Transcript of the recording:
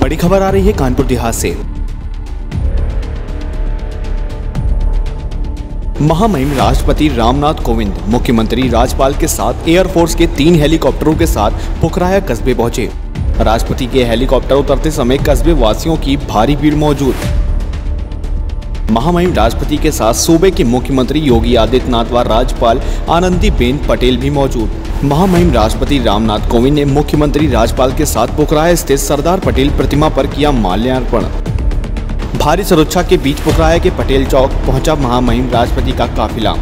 बड़ी खबर आ रही है कानपुर देहात से। महामहिम राष्ट्रपति रामनाथ कोविंद, मुख्यमंत्री राज्यपाल के साथ एयरफोर्स के तीन हेलीकॉप्टरों के साथ पुखराया कस्बे पहुँचे। राष्ट्रपति के हेलीकॉप्टर उतरते समय कस्बे वासियों की भारी भीड़ मौजूद। महामहिम राष्ट्रपति के साथ सूबे के मुख्यमंत्री योगी आदित्यनाथ व राज्यपाल आनंदीबेन पटेल भी मौजूद। महामहिम राष्ट्रपति रामनाथ कोविंद ने मुख्यमंत्री राज्यपाल के साथ पोखराया स्थित सरदार पटेल प्रतिमा पर किया माल्यार्पण। भारी सुरक्षा के बीच पोखराया के पटेल चौक पहुँचा महामहिम राष्ट्रपति का काफिला।